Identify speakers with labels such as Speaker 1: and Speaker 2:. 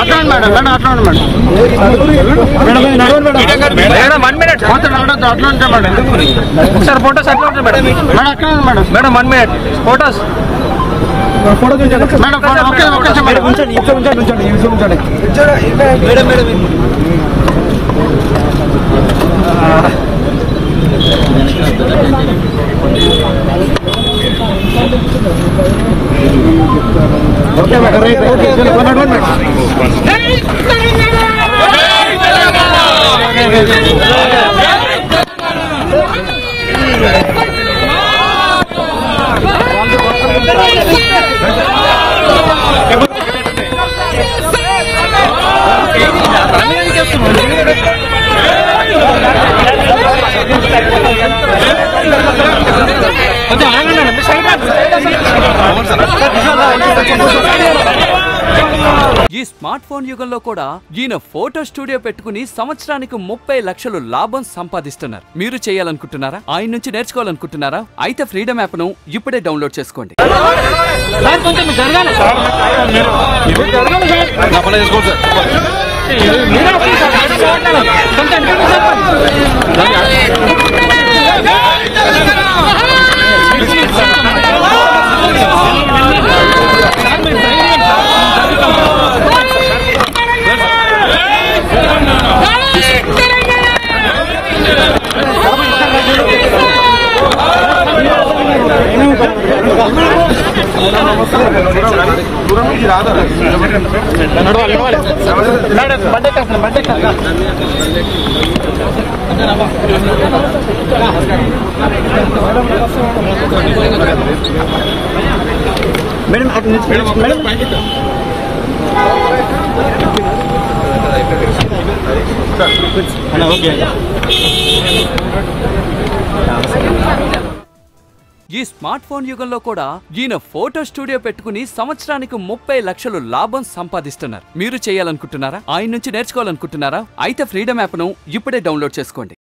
Speaker 1: అట్లా madam madam అట్లా madam
Speaker 2: madam one minute
Speaker 1: అట్లా ఉంటే మేడం
Speaker 2: ఒకసారి ఫోటోస్ అట్లా ఉంటాయి మేడం
Speaker 1: మేడం అట్లా ఉంది madam
Speaker 2: madam one minute photos
Speaker 1: madam photo okay
Speaker 3: ఈ స్మార్ట్ ఫోన్ యుగంలో కూడా ఈయన ఫోటో స్టూడియో పెట్టుకుని సంవత్సరానికి ముప్పై లక్షలు లాభం సంపాదిస్తున్నారు. మీరు చేయాలనుకుంటున్నారా? ఆయన నుంచి నేర్చుకోవాలనుకుంటున్నారా? అయితే ఫ్రీడమ్ యాప్ను ఇప్పుడే డౌన్లోడ్ చేసుకోండి. కొంచెం मैडम मैडम ఈ స్మార్ట్ ఫోన్ యుగంలో కూడా ఈయన ఫోటో స్టూడియో పెట్టుకుని సంవత్సరానికి ముప్పై లక్షలు లాభం సంపాదిస్తున్నారు. మీరు చేయాలనుకుంటున్నారా? ఆయన నుంచి నేర్చుకోవాలనుకుంటున్నారా? అయితే ఫ్రీడమ్ యాప్ను ఇప్పుడే డౌన్లోడ్ చేసుకోండి.